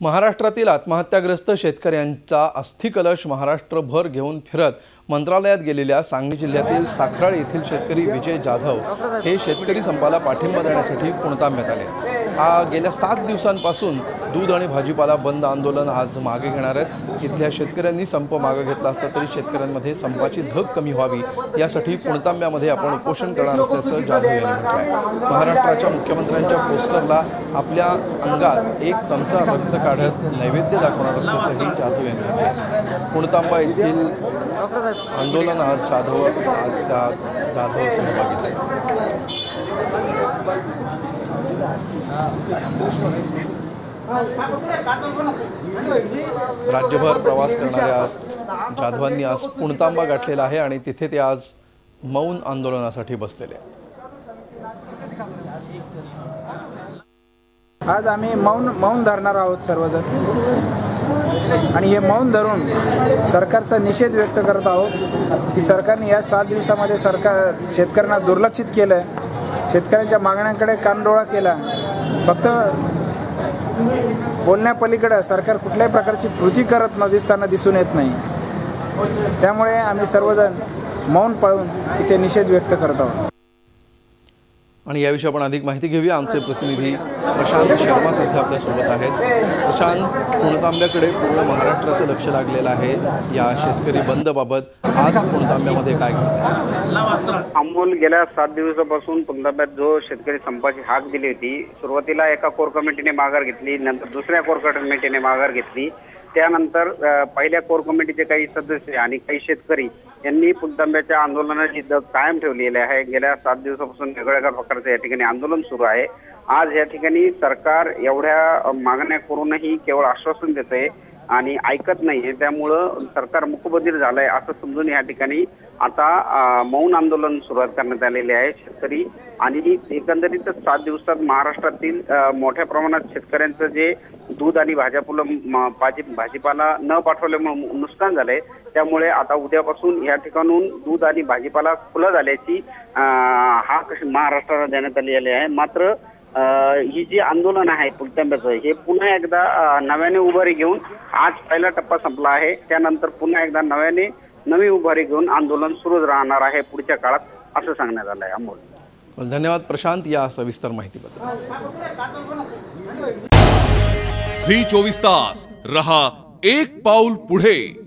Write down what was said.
महाराष्ट्रातील आत्महत्याग्रस्त शेतकऱ्यांचा अस्थिकलश महाराष्ट्रभर घेऊन फिरत मंत्रालयात गेलेल्या सांगली जिल्ह्यातील साखराळ येथील शेतकरी विजय जाधव हे शेतकरी संपाला पाठिंबा देण्यासाठी पुणतांब्यात आले. हा गेल्या सात दिवसांपासून दूध आणि भाजीपाला बंद आंदोलन आज मागे घेणार आहेत. इथल्या शेतकऱ्यांनी संप मागे घेतला असता तरी शेतकऱ्यांमध्ये संपाची धग कमी व्हावी यासाठी पुणतांब्यामध्ये आपण उपोषण करणार असल्याचं जाधव यांनी म्हटलं आहे महाराष्ट्राच्या मुख्यमंत्र्यांच्या पोस्टरला आपल्या अंगात एक चमचा रक्त काढत नैवेद्य दाखवणार असल्याचंही जाधव यांनी म्हटलं पुणतांबा येथील आंदोलनात जाधव आज त्या जाधव सहभागी झाले. राज्यभर प्रवास करणाऱ्या जाधवांनी आज पुणतांबा गाठलेला आहे आणि तिथे ते आज मौन आंदोलनासाठी बसलेले आज आम्ही मौन मौन धरणार आहोत सर्वजण. आणि हे मौन धरून सरकारचा निषेध व्यक्त करत आहोत की सरकारने या सात दिवसामध्ये सरकार शेतकऱ्यांना दुर्लक्षित केलं आहे शेतकऱ्यांच्या मागण्यांकडे कानडोळा केला. फक्त बोलण्यापलीकडं सरकार कुठल्याही प्रकारची कृती करत न दिसताना दिसून येत नाही. त्यामुळे आम्ही सर्वजण मौन पाळून इथे निषेध व्यक्त करत आहोत. आणि याविषयी आपण अधिक माहिती घेऊया. आमचे प्रतिनिधी प्रशांत शर्मा सध्या आपल्यासोबत आहेत. प्रशांत पुणतांब्याकडे पूर्ण महाराष्ट्राचं लक्ष लागलेलं आहे या शेतकरी बंदबाबत. आज पुणतांब्यामध्ये काय अमोल गेल्या सात दिवसापासून पुंदाब्यात जो शेतकरी संपाची हाक दिली होती सुरुवातीला एका कोर कमिटीने माघार घेतली नंतर दुसऱ्या कोर कमिटीने माघार घेतली. त्यानंतर पहिल्या कोर कमिटीचे काही सदस्य आणि काही शेतकरी यांनी पुलतांब्याच्या आंदोलनाची दग कायम ठेवलेली आहे. गेल्या सात दिवसापासून वेगवेगळ्या प्रकारचं या ठिकाणी आंदोलन सुरू आहे. आज या ठिकाणी सरकार एवढ्या मागण्या करूनही केवळ आश्वासन देत आहे आणि ऐकत नाहीये. त्यामुळं सरकार मुकबधीर झालंय असं समजून या ठिकाणी आता मौन आंदोलन सुरुवात करण्यात आलेले आहे शेतकरी. आणि एकंदरीतच सात दिवसात महाराष्ट्रातील मोठ्या प्रमाणात शेतकऱ्यांचं जे दूध आणि भाज्यापुलं म- भाजी भाजीपाला न पाठवल्यामुळे नुकसान झालंय. त्यामुळे आता उद्यापासून या ठिकाणून दूध आणि भाजीपाला खुला झाल्याची हा महाराष्ट्राला देण्यात आलेली आहे. मात्र ही जी आंदोलन आहे पुलतांब्याचं हे पुन्हा एकदा नव्याने उभारी घेऊन आज पहिला टप्पा संपला आहे. त्यानंतर पुन्हा एकदा नव्याने नवी उभारी घेऊन आंदोलन सुरूच राहणार आहे पुढच्या काळात असं सांगण्यात आलं आहे अमोल धन्यवाद प्रशांत या सविस्तर माहितीबद्दल. झी चोवीस तास रहा एक पाऊल पुढे.